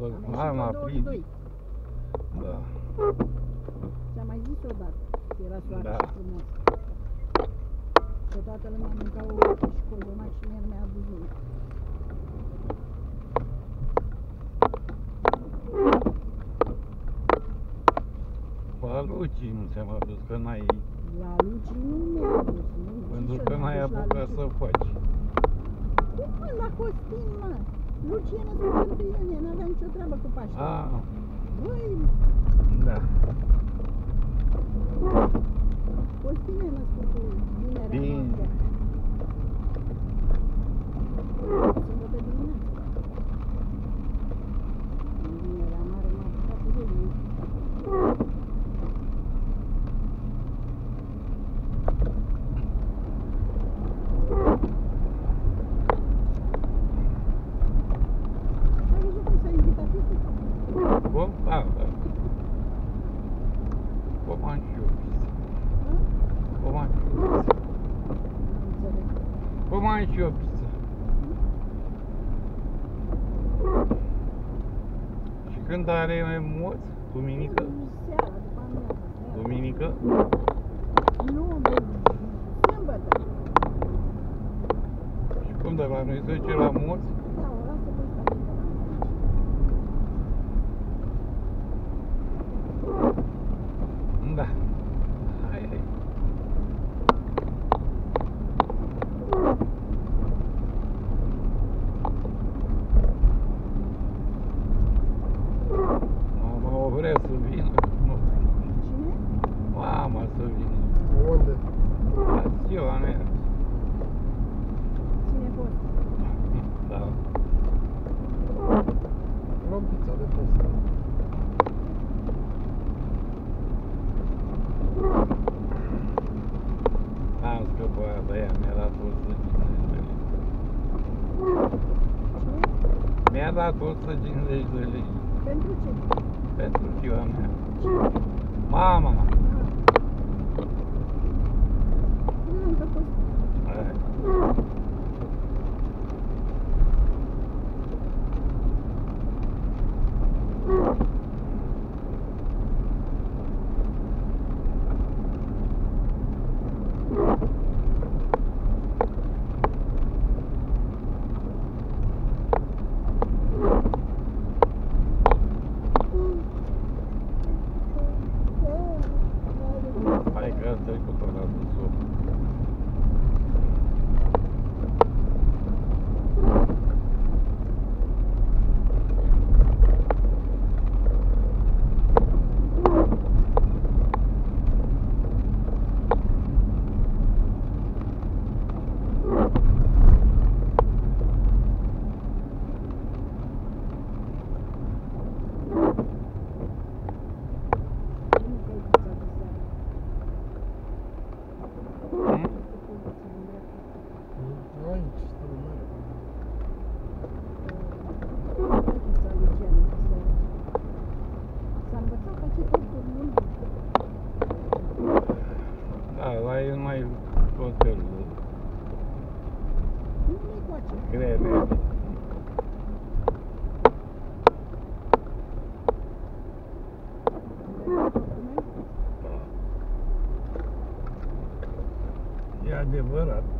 Am Am aprins. 22. Da. Ți-am mai zis odată că era soare Da. și frumos. Că toată lumea mânca o și cozonac și mie mi-a adus mie. La Luci nu ți-am adus, că n-ai, La Luci nu mi-a adus. nu. pentru Ce că să n-ai duci la apucat Luci? să faci. Cum mă, la Costin, mă? Luci e născut în iunie, n-aveam nicio treabă cu Paște. Ah, Băi, da. Costin e născut cu vinerea Bine. noaptea. Sâmbătă dimineața. Vinerea mare m-a apucat pe rând. Ai văzut cum s-a invitat fiicu? Cum? Da, da. Cum am și eu vis. Ha? Cum am și eu vis. Nu înțeleg. Cum am și eu vis. Și când are moți? Duminică? Seara, după amiază. seara. Duminică? Nu, de sâmbătă. Și cum de la noi se duce la moți? Da, o lasă pe stabilită. Da. Hai, hai. Mama o vrea să vină. Nu. Cine? Mama să vină. Unde? La ziua mea. Cine poți? Da. Luăm pizza de post. Am scăpat de ea, mi-a dat 150 de lei. Cine? Mi-a dat 150 de lei Pentru ce? pentru ziua mea. Mama! carregando, tá aí contornado do. Da, la el mai tot felul de Nu mi coace. grele. Da. E adevărat.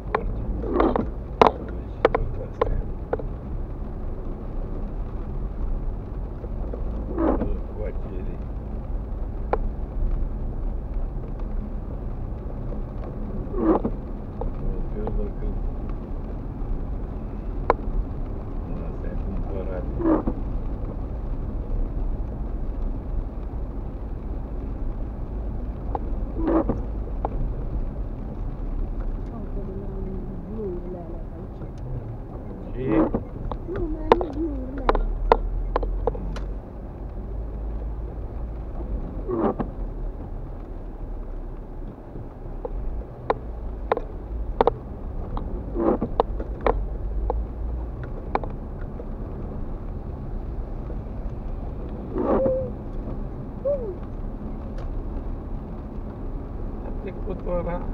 Ikut orang.